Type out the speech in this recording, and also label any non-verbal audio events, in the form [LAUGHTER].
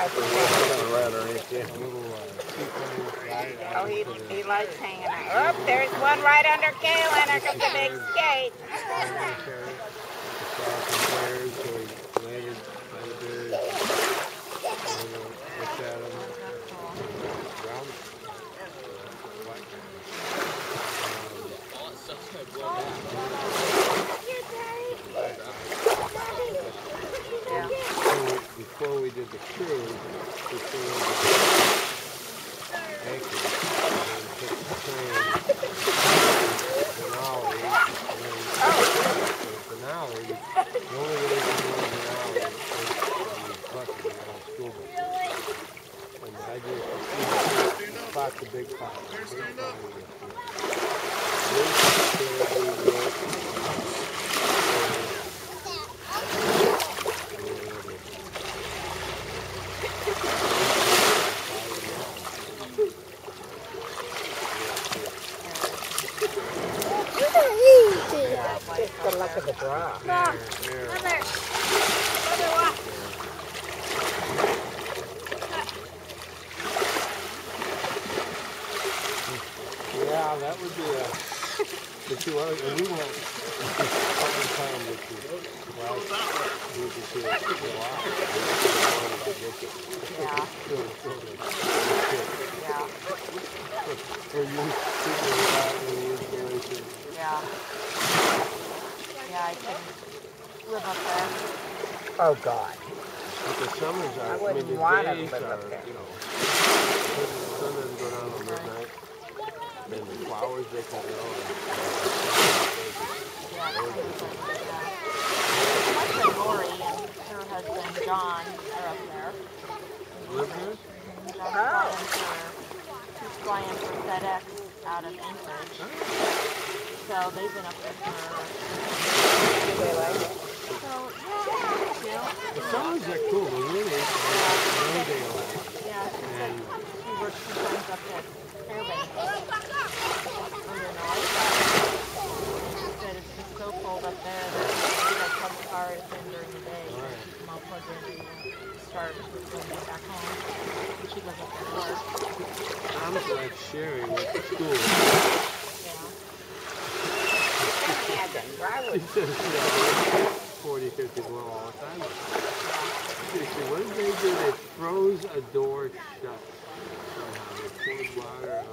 Right underneath you. Oh, he, he likes hanging out. Oh, there's one right under Kalen. There comes the big skate. [LAUGHS] [LAUGHS] Before the we flew over Anchorage, and the train to and to Denali, the only way to go to Denali was on buses, you know, school buses. And the idea was to spot the big the big pot we Good luck at the draw. Look, there. mother. Mother, what? Yeah, that would be a. The two other, and we won't. One time with the last group of two, a lot. Yeah. Yeah. For you, people without any inspiration. Yeah. Yeah, I can live up there. Oh, God. But the summers are, I I mean, wouldn't the want to days live are, up there. you know, the sun doesn't go down till midnight. And the flowers, they can grow. Uh, yeah, it's different. Yeah. My friend Lori and her husband John are up there. And live there? John's flying for, he's flying for FedEx out of Anchorage. Oh. So they've been up there for, They like they. The summers are cool, but really, it's no daylight. Yeah, she said she works sometimes up at Fairbanks. North. It's just so cold up there that like plug the cars in during the day. Right. And I'll plug in and start get back home. And she there to work. Tom's like Sherry went to school. Yeah. Imagine, I would, says she had 40, 50 below all the time. Said, what did they do? They froze a door shut somehow. They poured water